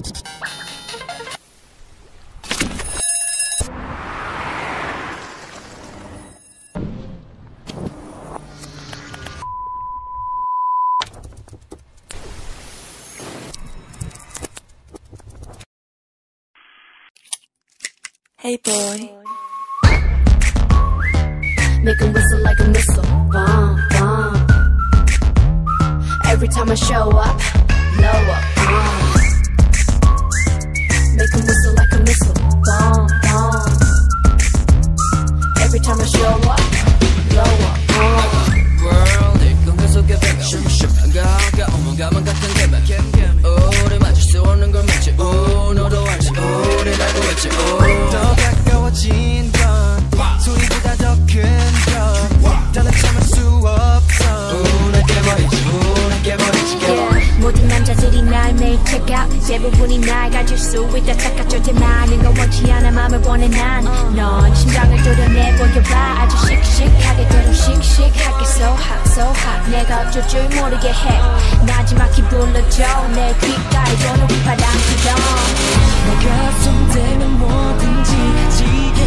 Hey boy. Make 'em whistle like a missile. Bomb, bomb. Every time I show up, blow up. 대부분이 날 가질 수 있다 착각 절대 많은 건 원치 않아 맘을 원해 난넌 심장을 도려내 보여봐. 아주 씩씩하게 대로 씩씩하게 so hot so hot. 내가 어쩔 줄 모르게 해. 나지막히 불러줘. 내 귓가에 도는 휘파람 기동 내 가슴 대면 뭐든지 지게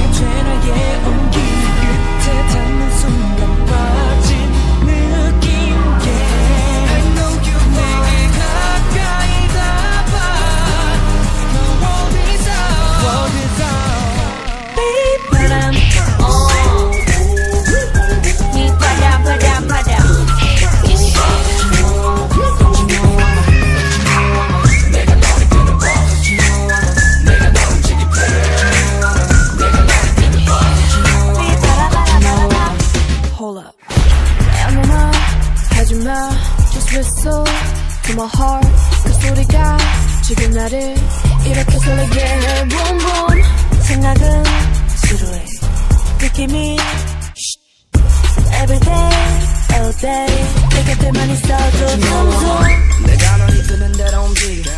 Just whistle to my heart 그 소리가 지금 나를 이렇게 설레게 해. Boom boom. 생각은 지루해. 느낌이 Every day, all day. 내 곁에만 있어도 tumtum 내가 널 이끄는 대로 움직여.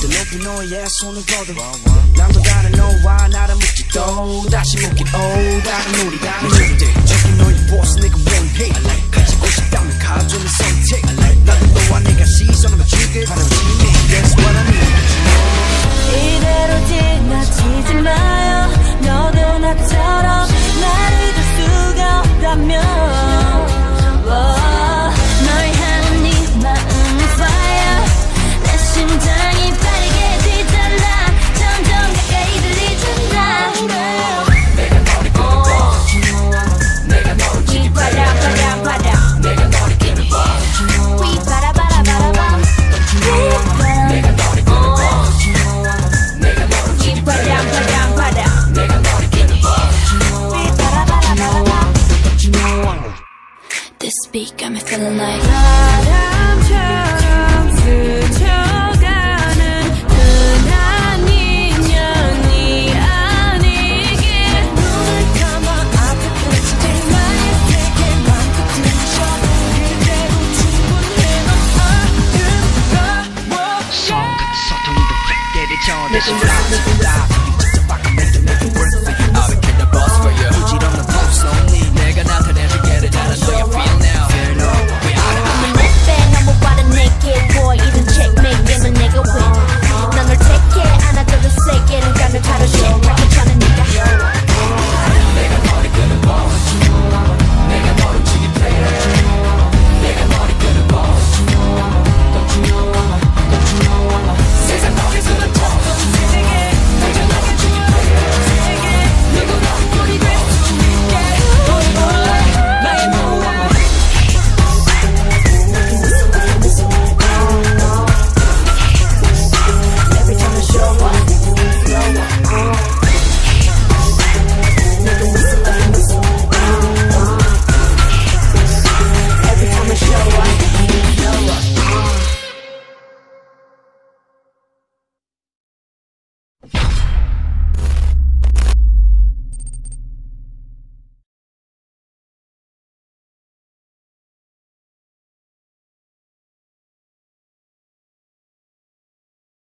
더 높이 너의 손을 뻗어. 남도 다른 너와 나를 묻지 또 다시 묻긴 오 다른 우리 다른 저 Beat got me feeling like 바람처럼 스쳐가는 흔한 인연이 아니길 눈을 감아 앞에 펼쳐진 나의 세계 맘껏 들이쉬어 그대로 충분해 넌 아름다워. 손 끝에 소통이 더팩 때리죠 대신